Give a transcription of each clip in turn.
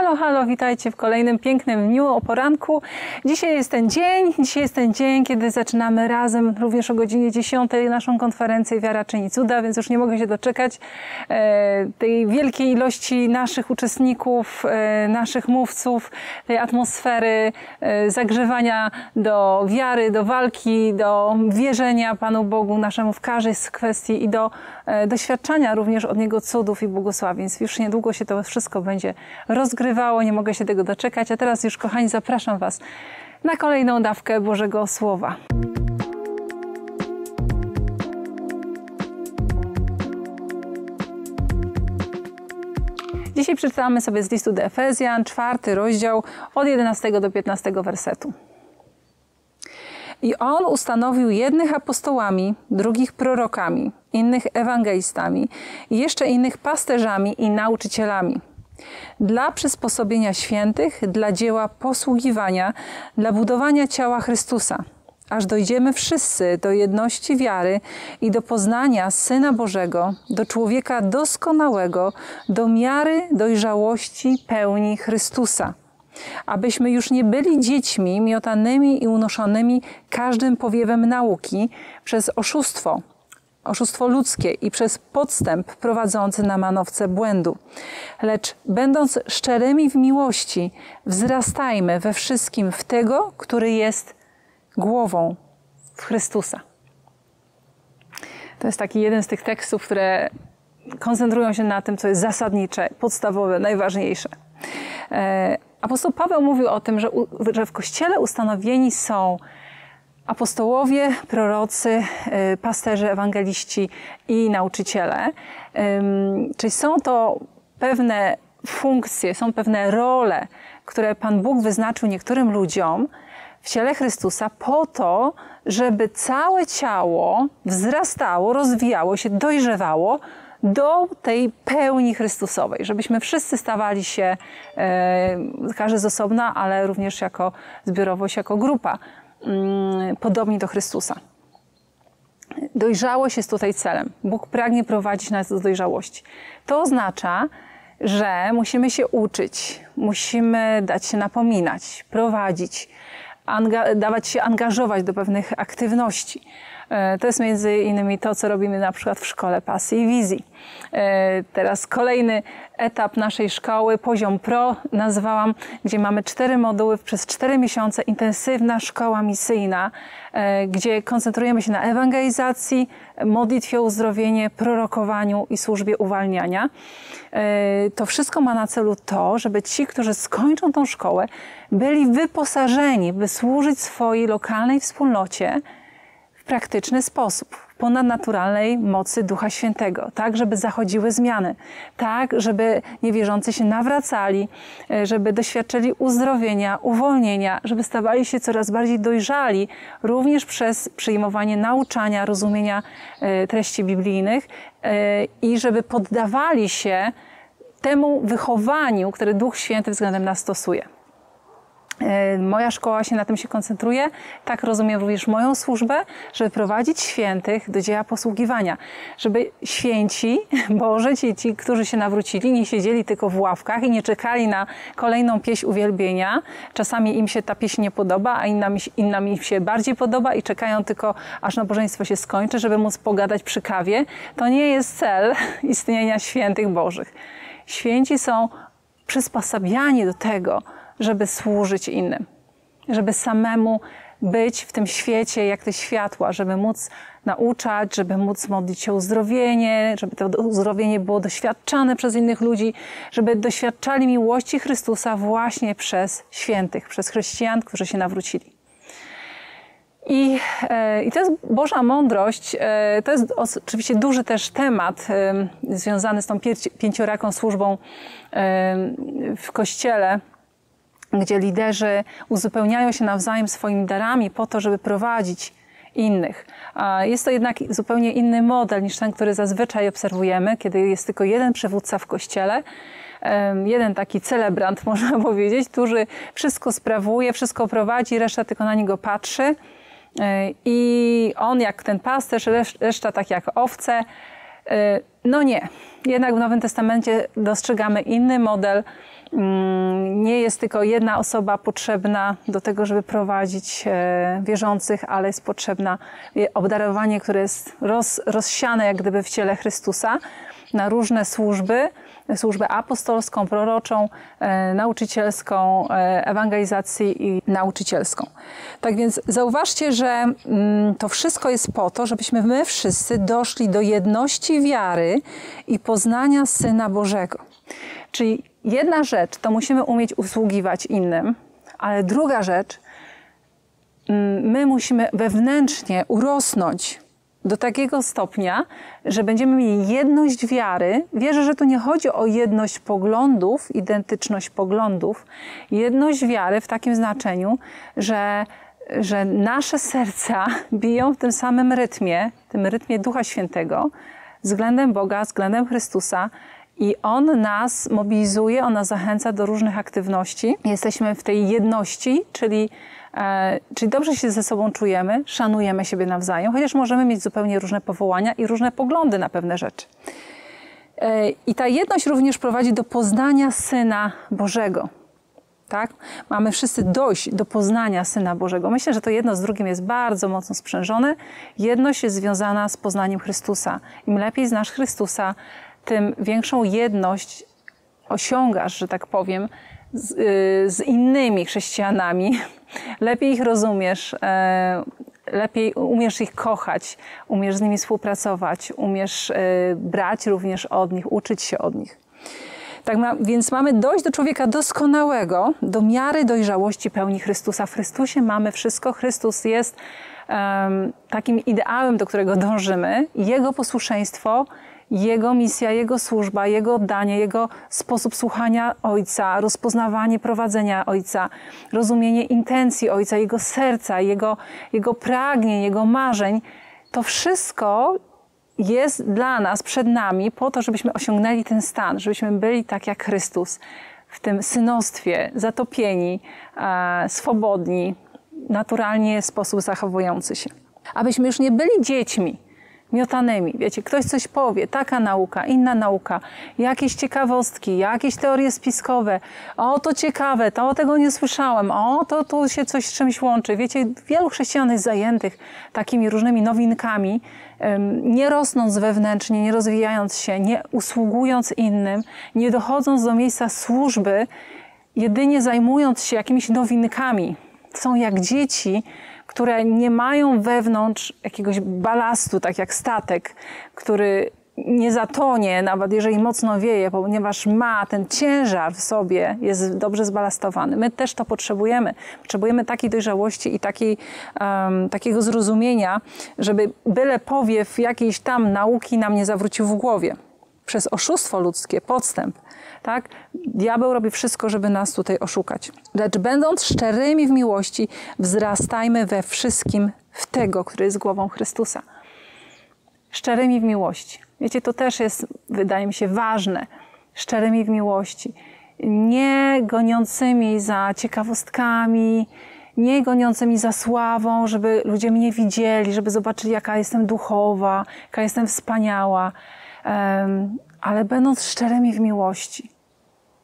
Halo, halo, witajcie w kolejnym pięknym dniu o poranku. Dzisiaj jest ten dzień, dzisiaj jest ten dzień, kiedy zaczynamy razem również o godzinie 10 naszą konferencję Wiara czyni cuda, więc już nie mogę się doczekać e, tej wielkiej ilości naszych uczestników, e, naszych mówców, tej atmosfery e, zagrzewania do wiary, do walki, do wierzenia Panu Bogu naszemu w każdej z kwestii i do e, doświadczania również od Niego cudów i błogosławieństw. Już niedługo się to wszystko będzie nie mogę się tego doczekać. A teraz już, kochani, zapraszam Was na kolejną dawkę Bożego Słowa. Dzisiaj przeczytamy sobie z listu do Efezjan, czwarty rozdział, od 11 do 15 wersetu. I on ustanowił jednych apostołami, drugich prorokami, innych ewangelistami jeszcze innych pasterzami i nauczycielami. Dla przysposobienia świętych, dla dzieła posługiwania, dla budowania ciała Chrystusa, aż dojdziemy wszyscy do jedności wiary i do poznania Syna Bożego, do człowieka doskonałego, do miary dojrzałości pełni Chrystusa. Abyśmy już nie byli dziećmi miotanymi i unoszonymi każdym powiewem nauki przez oszustwo, oszustwo ludzkie i przez podstęp prowadzący na manowce błędu. Lecz będąc szczerymi w miłości, wzrastajmy we wszystkim w tego, który jest głową w Chrystusa. To jest taki jeden z tych tekstów, które koncentrują się na tym, co jest zasadnicze, podstawowe, najważniejsze. E, apostoł Paweł mówił o tym, że, że w Kościele ustanowieni są apostołowie, prorocy, y, pasterze, ewangeliści i nauczyciele. Czyli są to pewne funkcje, są pewne role, które Pan Bóg wyznaczył niektórym ludziom w ciele Chrystusa po to, żeby całe ciało wzrastało, rozwijało się, dojrzewało do tej pełni Chrystusowej, żebyśmy wszyscy stawali się, e, każdy z osobna, ale również jako zbiorowość, jako grupa, podobni do Chrystusa. Dojrzałość jest tutaj celem. Bóg pragnie prowadzić nas do dojrzałości. To oznacza, że musimy się uczyć, musimy dać się napominać, prowadzić, dawać się angażować do pewnych aktywności. E, to jest między innymi to, co robimy na przykład w szkole pasji i wizji. E, teraz kolejny etap naszej szkoły, poziom pro nazwałam, gdzie mamy cztery moduły przez cztery miesiące, intensywna szkoła misyjna, e, gdzie koncentrujemy się na ewangelizacji, modlitwie uzdrowienie, prorokowaniu i służbie uwalniania. To wszystko ma na celu to, żeby ci, którzy skończą tą szkołę, byli wyposażeni, by służyć swojej lokalnej wspólnocie, praktyczny sposób, ponadnaturalnej mocy Ducha Świętego, tak, żeby zachodziły zmiany, tak, żeby niewierzący się nawracali, e, żeby doświadczyli uzdrowienia, uwolnienia, żeby stawali się coraz bardziej dojrzali, również przez przyjmowanie nauczania, rozumienia e, treści biblijnych e, i żeby poddawali się temu wychowaniu, które Duch Święty względem nas stosuje. E, moja szkoła się na tym się koncentruje. Tak rozumiem również moją służbę, żeby prowadzić świętych do dzieła posługiwania. Żeby święci, Boże, ci, ci, którzy się nawrócili, nie siedzieli tylko w ławkach i nie czekali na kolejną pieśń uwielbienia. Czasami im się ta pieśń nie podoba, a inna, inna im się bardziej podoba i czekają tylko, aż nabożeństwo się skończy, żeby móc pogadać przy kawie. To nie jest cel istnienia świętych Bożych. Święci są przysposabiani do tego, żeby służyć innym, żeby samemu być w tym świecie jak te światła, żeby móc nauczać, żeby móc modlić się o uzdrowienie, żeby to uzdrowienie było doświadczane przez innych ludzi, żeby doświadczali miłości Chrystusa właśnie przez świętych, przez chrześcijan, którzy się nawrócili. I, e, I to jest Boża mądrość. E, to jest oczywiście duży też temat e, związany z tą pięcioraką służbą w Kościele gdzie liderzy uzupełniają się nawzajem swoimi darami po to, żeby prowadzić innych. Jest to jednak zupełnie inny model niż ten, który zazwyczaj obserwujemy, kiedy jest tylko jeden przywódca w kościele, jeden taki celebrant, można powiedzieć, który wszystko sprawuje, wszystko prowadzi, reszta tylko na niego patrzy. E, I on, jak ten pasterz, reszta tak jak owce, No nie. Jednak w Nowym Testamencie dostrzegamy inny model. Mm, nie jest tylko jedna osoba potrzebna do tego, żeby prowadzić e, wierzących, ale jest potrzebna obdarowanie, które jest roz, rozsiane jak gdyby w ciele Chrystusa na różne służby, służbę apostolską, proroczą, e, nauczycielską, e, ewangelizacji i nauczycielską. Tak więc zauważcie, że mm, to wszystko jest po to, żebyśmy my wszyscy doszli do jedności wiary i poznania Syna Bożego. Czyli jedna rzecz to musimy umieć usługiwać innym, ale druga rzecz, mm, my musimy wewnętrznie urosnąć do takiego stopnia, że będziemy mieli jedność wiary. Wierzę, że tu nie chodzi o jedność poglądów, identyczność poglądów, jedność wiary w takim znaczeniu, że, że nasze serca biją w tym samym rytmie, tym rytmie Ducha Świętego, względem Boga, względem Chrystusa. I On nas mobilizuje, On nas zachęca do różnych aktywności. Jesteśmy w tej jedności, czyli czyli dobrze się ze sobą czujemy, szanujemy siebie nawzajem, chociaż możemy mieć zupełnie różne powołania i różne poglądy na pewne rzeczy. E, I ta jedność również prowadzi do poznania Syna Bożego. Tak? Mamy wszyscy dojść do poznania Syna Bożego. Myślę, że to jedno z drugim jest bardzo mocno sprzężone. Jedność jest związana z poznaniem Chrystusa. Im lepiej znasz Chrystusa, tym większą jedność osiągasz, że tak powiem, z, y, z innymi chrześcijanami, lepiej ich rozumiesz, e, lepiej umiesz ich kochać, umiesz z nimi współpracować, umiesz e, brać również od nich, uczyć się od nich. Tak ma, więc mamy dojść do człowieka doskonałego, do miary dojrzałości pełni Chrystusa. W Chrystusie mamy wszystko. Chrystus jest um, takim ideałem, do którego dążymy. Jego posłuszeństwo jego misja, Jego służba, Jego oddanie, Jego sposób słuchania Ojca, rozpoznawanie prowadzenia Ojca, rozumienie intencji Ojca, Jego serca, Jego, Jego pragnień, Jego marzeń, to wszystko jest dla nas, przed nami, po to, żebyśmy osiągnęli ten stan, żebyśmy byli tak jak Chrystus, w tym synostwie, zatopieni, e, swobodni, naturalnie sposób zachowujący się. Abyśmy już nie byli dziećmi, miotanymi. Wiecie, ktoś coś powie, taka nauka, inna nauka, jakieś ciekawostki, jakieś teorie spiskowe. O, to ciekawe, to tego nie słyszałem. O, to tu się coś z czymś łączy. Wiecie, wielu chrześcijan jest zajętych takimi różnymi nowinkami, nie rosnąc wewnętrznie, nie rozwijając się, nie usługując innym, nie dochodząc do miejsca służby, jedynie zajmując się jakimiś nowinkami. Są jak dzieci, które nie mają wewnątrz jakiegoś balastu, tak jak statek, który nie zatonie, nawet jeżeli mocno wieje, ponieważ ma ten ciężar w sobie, jest dobrze zbalastowany. My też to potrzebujemy. Potrzebujemy takiej dojrzałości i takiej, um, takiego zrozumienia, żeby byle powiew jakiejś tam nauki nam nie zawrócił w głowie. Przez oszustwo ludzkie, podstęp tak? Diabeł robi wszystko, żeby nas tutaj oszukać. Lecz będąc szczerymi w miłości, wzrastajmy we wszystkim w tego, który jest głową Chrystusa. Szczerymi w miłości. Wiecie, to też jest, wydaje mi się, ważne. Szczerymi w miłości. Nie goniącymi za ciekawostkami, nie goniącymi za sławą, żeby ludzie mnie widzieli, żeby zobaczyli, jaka jestem duchowa, jaka jestem wspaniała, ale będąc szczerymi w miłości.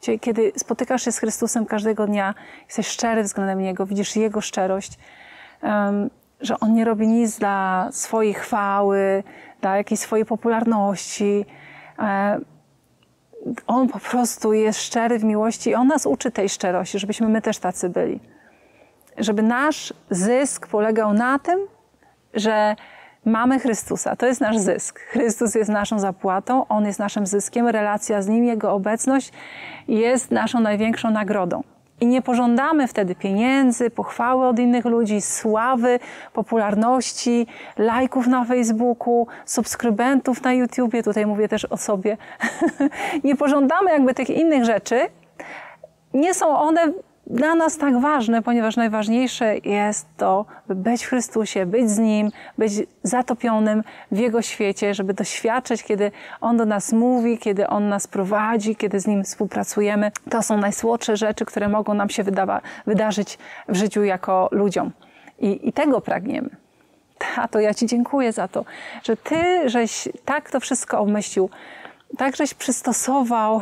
Czyli kiedy spotykasz się z Chrystusem każdego dnia, jesteś szczery względem Niego, widzisz Jego szczerość, um, że On nie robi nic dla swojej chwały, dla jakiejś swojej popularności. Um, on po prostu jest szczery w miłości i On nas uczy tej szczerości, żebyśmy my też tacy byli. Żeby nasz zysk polegał na tym, że Mamy Chrystusa, to jest nasz zysk. Chrystus jest naszą zapłatą, On jest naszym zyskiem, relacja z Nim, Jego obecność jest naszą największą nagrodą. I nie pożądamy wtedy pieniędzy, pochwały od innych ludzi, sławy, popularności, lajków na Facebooku, subskrybentów na YouTubie, tutaj mówię też o sobie. nie pożądamy jakby tych innych rzeczy. Nie są one dla nas tak ważne, ponieważ najważniejsze jest to, by być w Chrystusie, być z Nim, być zatopionym w Jego świecie, żeby doświadczyć, kiedy On do nas mówi, kiedy On nas prowadzi, kiedy z Nim współpracujemy. To są najsłodsze rzeczy, które mogą nam się wydawa- wydarzyć w życiu jako ludziom. I, I tego pragniemy. tato, ja Ci dziękuję za to, że Ty, żeś tak to wszystko obmyślił, tak żeś przystosował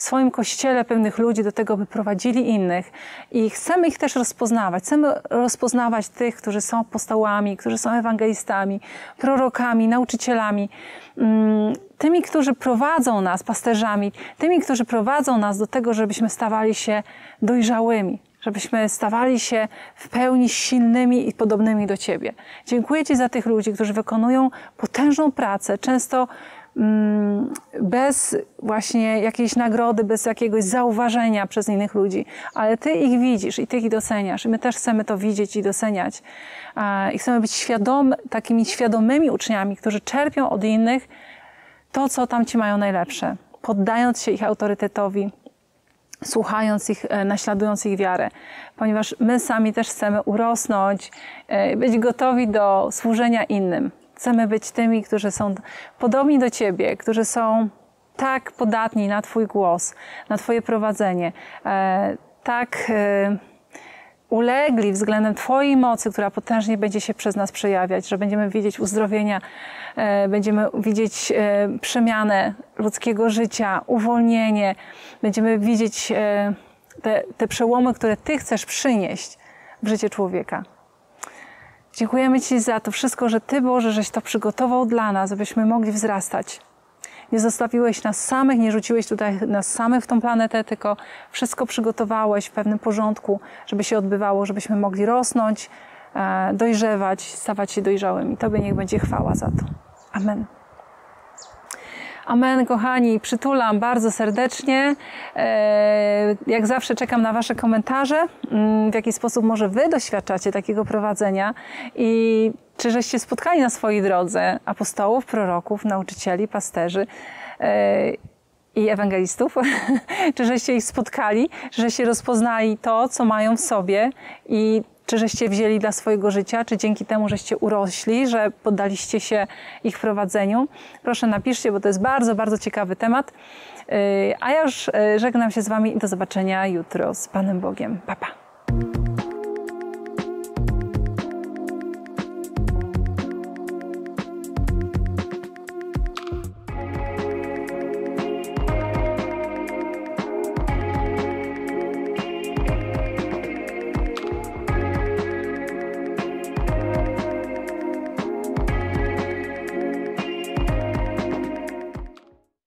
w swoim kościele pewnych ludzi do tego, by prowadzili innych. I chcemy ich też rozpoznawać. Chcemy rozpoznawać tych, którzy są apostołami, którzy są ewangelistami, prorokami, nauczycielami, mm, tymi, którzy prowadzą nas, pasterzami, tymi, którzy prowadzą nas do tego, żebyśmy stawali się dojrzałymi, żebyśmy stawali się w pełni silnymi i podobnymi do Ciebie. Dziękuję Ci za tych ludzi, którzy wykonują potężną pracę, często bez właśnie jakiejś nagrody, bez jakiegoś zauważenia przez innych ludzi, ale Ty ich widzisz i Ty ich doceniasz. I my też chcemy to widzieć i doceniać. I chcemy być świadom, takimi świadomymi uczniami, którzy czerpią od innych to, co tam Ci mają najlepsze, poddając się ich autorytetowi, słuchając ich, e, naśladując ich wiarę, ponieważ my sami też chcemy urosnąć, e, być gotowi do służenia innym. Chcemy być tymi, którzy są podobni do Ciebie, którzy są tak podatni na Twój głos, na Twoje prowadzenie, e, tak ulegli względem Twojej mocy, która potężnie będzie się przez nas przejawiać, że będziemy widzieć uzdrowienia, e, będziemy widzieć e, przemianę ludzkiego życia, uwolnienie, będziemy widzieć e, te, te przełomy, które Ty chcesz przynieść w życie człowieka. Dziękujemy Ci za to wszystko, że Ty, Boże, żeś to przygotował dla nas, abyśmy mogli wzrastać nie zostawiłeś nas samych, nie rzuciłeś tutaj nas samych w tą planetę, tylko wszystko przygotowałeś w pewnym porządku, żeby się odbywało, żebyśmy mogli rosnąć, e, dojrzewać, stawać się dojrzałymi. Tobie niech będzie chwała za to. Amen. Amen, kochani, przytulam bardzo serdecznie. E, jak zawsze czekam na Wasze komentarze, mm, w jaki sposób może Wy doświadczacie takiego prowadzenia i czy żeście spotkali na swojej drodze apostołów, proroków, nauczycieli, pasterzy e, i ewangelistów? czy żeście ich spotkali, że żeście rozpoznali to, co mają w sobie i czy żeście wzięli dla swojego życia, czy dzięki temu, żeście urośli, że poddaliście się ich prowadzeniu? Proszę napiszcie, bo to jest bardzo, bardzo ciekawy temat. E, a ja już e, żegnam się z Wami i do zobaczenia jutro z Panem Bogiem. Pa, pa.